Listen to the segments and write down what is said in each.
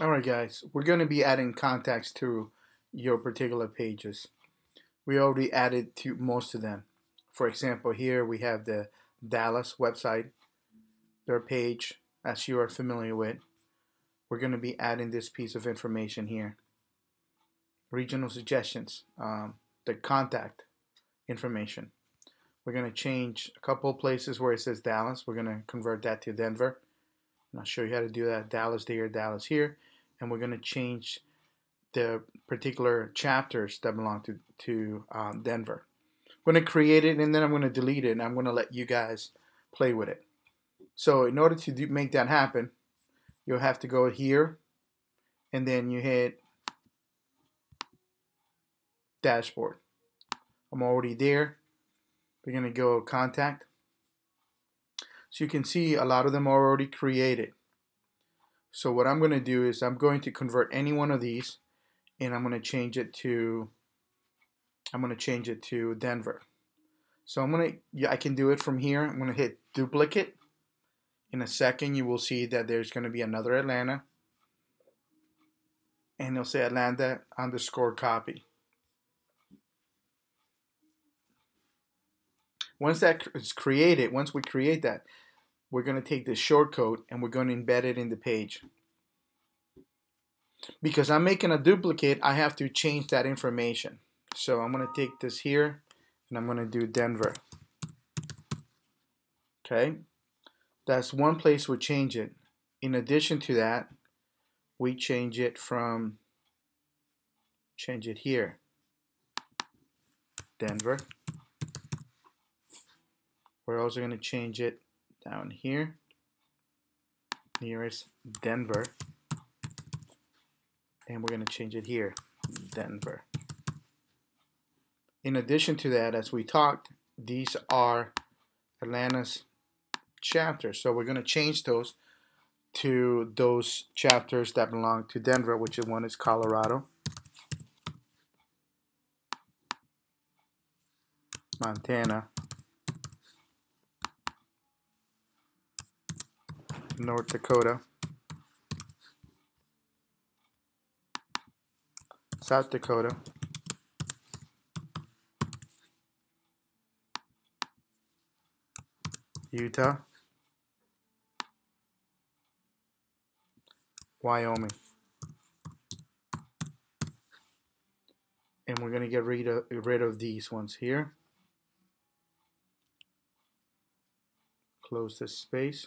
Alright guys, we're going to be adding contacts to your particular pages. We already added to most of them. For example, here we have the Dallas website, their page, as you are familiar with. We're going to be adding this piece of information here. Regional suggestions, um, the contact information. We're going to change a couple places where it says Dallas. We're going to convert that to Denver. And I'll show you how to do that. Dallas there, Dallas here. And we're going to change the particular chapters that belong to, to um, Denver. I'm going to create it and then I'm going to delete it and I'm going to let you guys play with it. So in order to do, make that happen, you'll have to go here and then you hit dashboard. I'm already there. We're going to go contact. So you can see a lot of them are already created. So what I'm going to do is I'm going to convert any one of these and I'm going to change it to I'm going to change it to Denver. So I'm going to I can do it from here. I'm going to hit duplicate. In a second you will see that there's going to be another Atlanta and it'll say Atlanta underscore copy. Once that is created, once we create that, we're going to take this shortcode and we're going to embed it in the page. Because I'm making a duplicate, I have to change that information. So I'm going to take this here and I'm going to do Denver. Okay, that's one place we change it. In addition to that, we change it from, change it here, Denver. We're also going to change it down here, nearest Denver. And we're going to change it here, Denver. In addition to that, as we talked, these are Atlanta's chapters. So we're going to change those to those chapters that belong to Denver, which is one is Colorado, Montana, North Dakota, South Dakota, Utah, Wyoming. And we're going to get rid of, rid of these ones here. Close this space.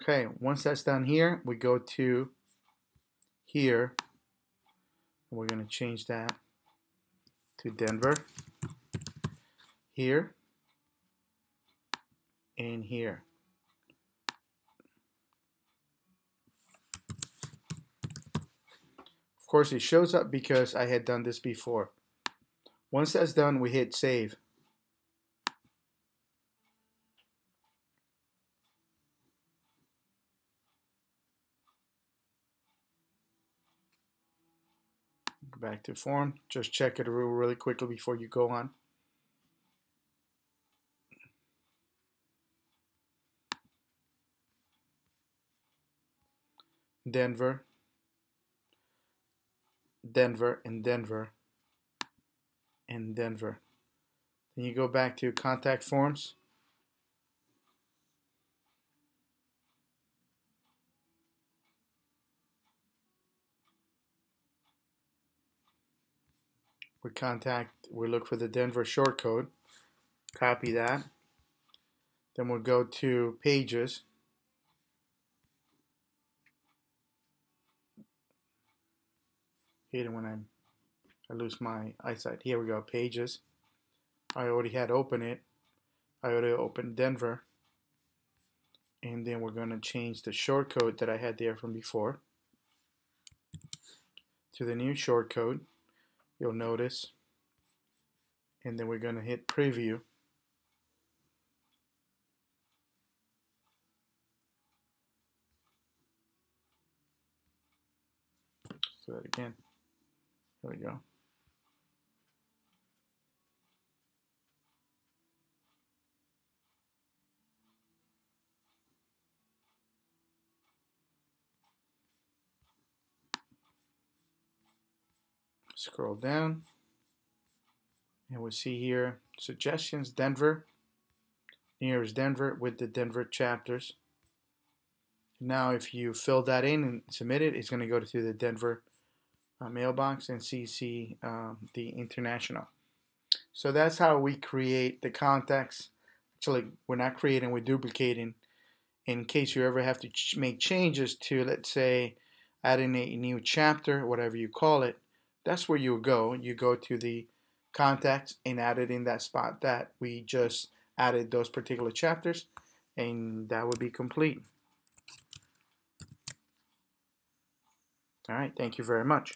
Okay, once that's done here, we go to here. We're going to change that to Denver. Here. And here. Of course, it shows up because I had done this before. Once that's done, we hit save. Back to form. Just check it real really quickly before you go on. Denver, Denver, and Denver, and Denver. Then you go back to contact forms. We contact, we look for the Denver short code, copy that. Then we'll go to pages. Hate it when I, I lose my eyesight. Here we go, pages. I already had open it. I already opened Denver. And then we're going to change the short code that I had there from before to the new short code you'll notice. And then we're going to hit preview. So that again. There we go Scroll down. And we see here suggestions, Denver. Here is Denver with the Denver chapters. Now, if you fill that in and submit it, it's going to go to the Denver uh, mailbox and CC um, the international. So that's how we create the contacts. Actually, we're not creating, we're duplicating. In case you ever have to ch make changes to, let's say, adding a new chapter, whatever you call it, that's where you go. You go to the contacts and add it in that spot that we just added those particular chapters, and that would be complete. All right, thank you very much.